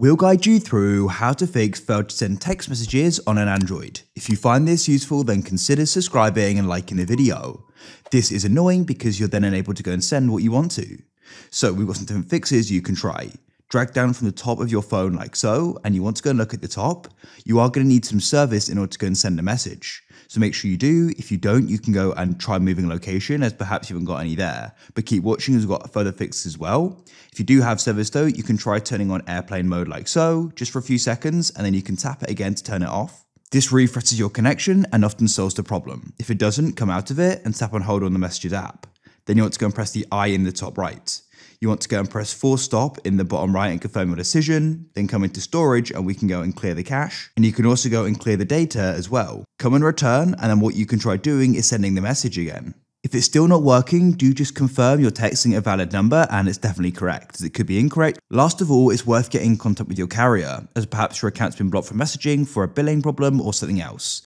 We'll guide you through how to fix failed to send text messages on an Android. If you find this useful, then consider subscribing and liking the video. This is annoying because you're then unable to go and send what you want to. So we've got some different fixes you can try. Drag down from the top of your phone like so, and you want to go and look at the top. You are going to need some service in order to go and send a message. So make sure you do. If you don't, you can go and try moving location as perhaps you haven't got any there. But keep watching as we've got further fixes as well. If you do have service though, you can try turning on airplane mode like so, just for a few seconds, and then you can tap it again to turn it off. This refreshes your connection and often solves the problem. If it doesn't, come out of it and tap on hold on the messages app. Then you want to go and press the I in the top right. You want to go and press force stop in the bottom right and confirm your decision, then come into storage and we can go and clear the cache. And you can also go and clear the data as well. Come and return, and then what you can try doing is sending the message again. If it's still not working, do just confirm you're texting a valid number and it's definitely correct, as it could be incorrect. Last of all, it's worth getting in contact with your carrier, as perhaps your account's been blocked from messaging for a billing problem or something else.